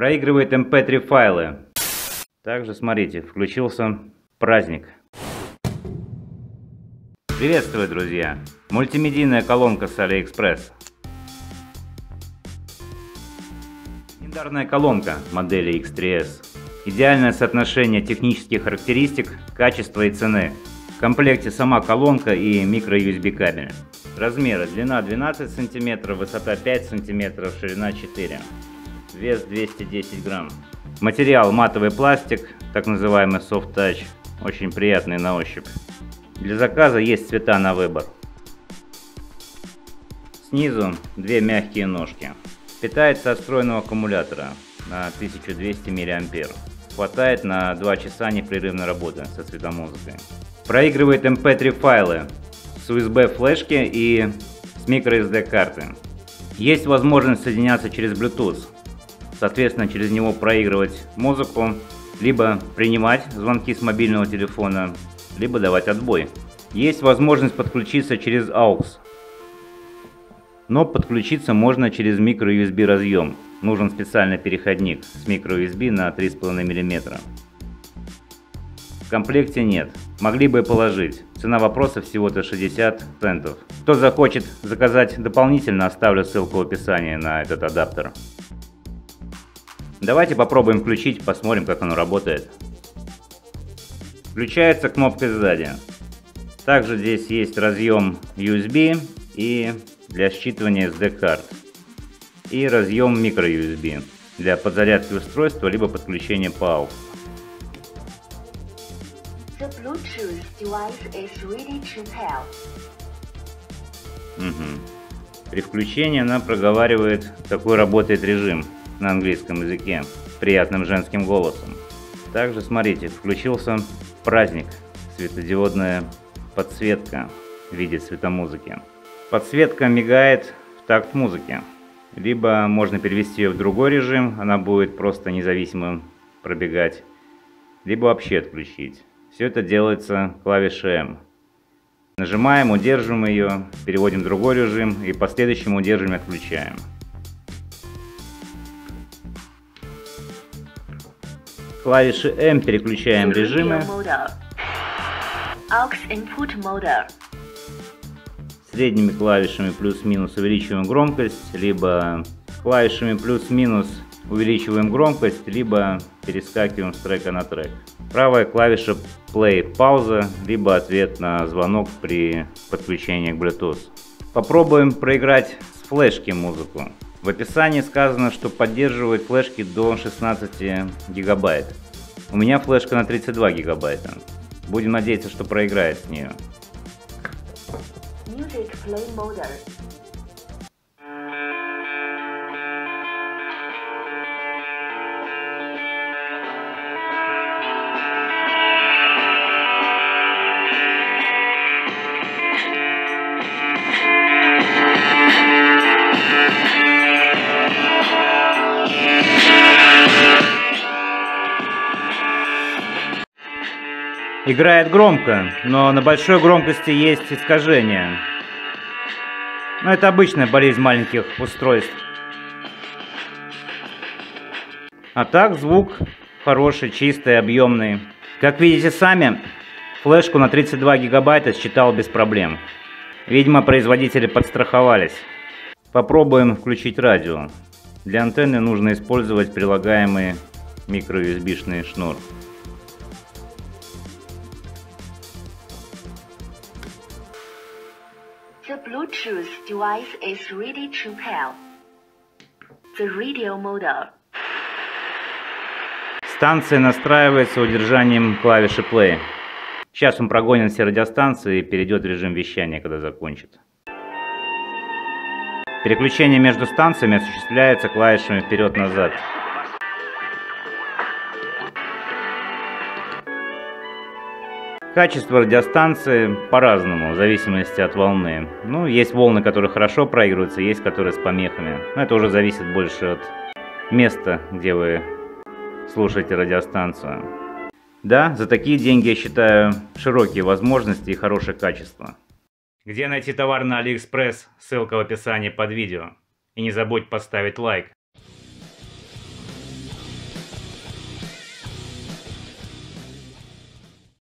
Проигрывает mp3 эм файлы. Также, смотрите, включился праздник. Приветствую, друзья! Мультимедийная колонка с AliExpress. Легендарная колонка модели X3S. Идеальное соотношение технических характеристик, качества и цены. В комплекте сама колонка и микро-USB кабель. Размеры. Длина 12 см, высота 5 см, ширина 4 Вес 210 грамм. Материал матовый пластик, так называемый soft touch. Очень приятный на ощупь. Для заказа есть цвета на выбор. Снизу две мягкие ножки. Питается от встроенного аккумулятора на 1200 мА. Хватает на 2 часа непрерывной работы со светомузыкой. Проигрывает mp3 эм файлы с USB флешки и с microSD карты. Есть возможность соединяться через Bluetooth, соответственно через него проигрывать музыку, либо принимать звонки с мобильного телефона, либо давать отбой. Есть возможность подключиться через AUX, но подключиться можно через microUSB разъем. Нужен специальный переходник с microUSB на 3,5 мм. В комплекте нет. Могли бы положить. Цена вопроса всего-то 60 центов. Кто захочет заказать дополнительно, оставлю ссылку в описании на этот адаптер. Давайте попробуем включить, посмотрим как оно работает. Включается кнопкой сзади. Также здесь есть разъем USB и для считывания SD карт и разъем microUSB для подзарядки устройства либо подключения по AUX. Угу. При включении она проговаривает, какой работает режим на английском языке приятным женским голосом. Также смотрите, включился праздник, светодиодная подсветка в виде цветомузыки. Подсветка мигает в такт музыки. Либо можно перевести ее в другой режим, она будет просто независимо пробегать. Либо вообще отключить. Все это делается клавишей M. Нажимаем, удерживаем ее, переводим в другой режим и последующим удерживаем и отключаем. Клавиши M переключаем режимы. Средними клавишами плюс-минус увеличиваем громкость, либо клавишами плюс-минус увеличиваем громкость, либо перескакиваем с трека на трек. Правая клавиша play пауза, либо ответ на звонок при подключении к Bluetooth. Попробуем проиграть с флешки музыку. В описании сказано, что поддерживает флешки до 16 гигабайт. У меня флешка на 32 гигабайта. Будем надеяться, что проиграет с нее. Music Play Играет громко, но на большой громкости есть искажения. Но это обычная болезнь маленьких устройств. А так звук хороший, чистый, объемный. Как видите сами, флешку на 32 гигабайта считал без проблем. Видимо, производители подстраховались. Попробуем включить радио. Для антенны нужно использовать прилагаемый микро-USB-шный шнур. The Bluetooth device is ready to pair. The radio model. Станция настраивается удержанием клавиши play. Сейчас он прогонит все радиостанции и перейдет в режим вещания, когда закончит. Переключение между станциями осуществляется клавишами вперед-назад. Качество радиостанции по-разному, в зависимости от волны. Ну, есть волны, которые хорошо проигрываются, есть которые с помехами. Но это уже зависит больше от места, где вы слушаете радиостанцию. Да, за такие деньги я считаю широкие возможности и хорошее качество. Где найти товар на AliExpress? Ссылка в описании под видео. И не забудь поставить лайк.